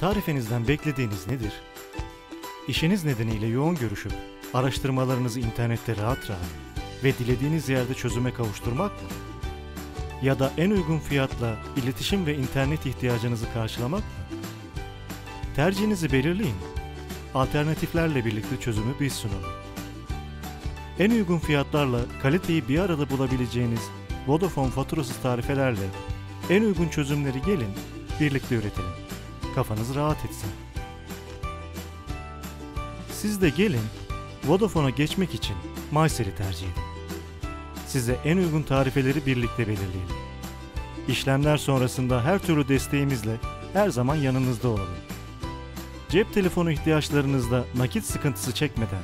Tarifenizden beklediğiniz nedir? İşiniz nedeniyle yoğun görüşüp araştırmalarınızı internette rahat rahat ve dilediğiniz yerde çözüme kavuşturmak mı? Ya da en uygun fiyatla iletişim ve internet ihtiyacınızı karşılamak mı? Tercihinizi belirleyin. Alternatiflerle birlikte çözümü biz sunalım. En uygun fiyatlarla kaliteyi bir arada bulabileceğiniz Vodafone faturasız tarifelerle en uygun çözümleri gelin birlikte üretelim. Kafanız rahat etsin. Siz de gelin Vodafone'a geçmek için MySel'i tercih edin. Size en uygun tarifeleri birlikte belirleyelim. İşlemler sonrasında her türlü desteğimizle her zaman yanınızda olalım. Cep telefonu ihtiyaçlarınızda nakit sıkıntısı çekmeden,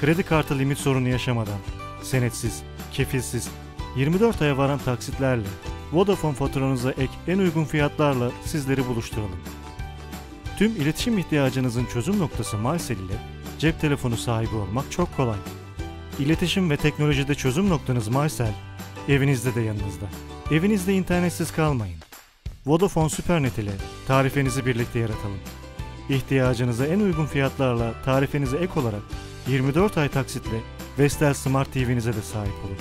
kredi kartı limit sorunu yaşamadan, senetsiz, kefilsiz, 24 aya varan taksitlerle, Vodafone faturanıza ek en uygun fiyatlarla sizleri buluşturalım. Tüm iletişim ihtiyacınızın çözüm noktası MySel ile cep telefonu sahibi olmak çok kolay. İletişim ve teknolojide çözüm noktanız MySel, evinizde de yanınızda. Evinizde internetsiz kalmayın. Vodafone Süpernet ile tarifenizi birlikte yaratalım. İhtiyacınıza en uygun fiyatlarla tarifenize ek olarak 24 ay taksitle Vestel Smart TV'nize de sahip olun.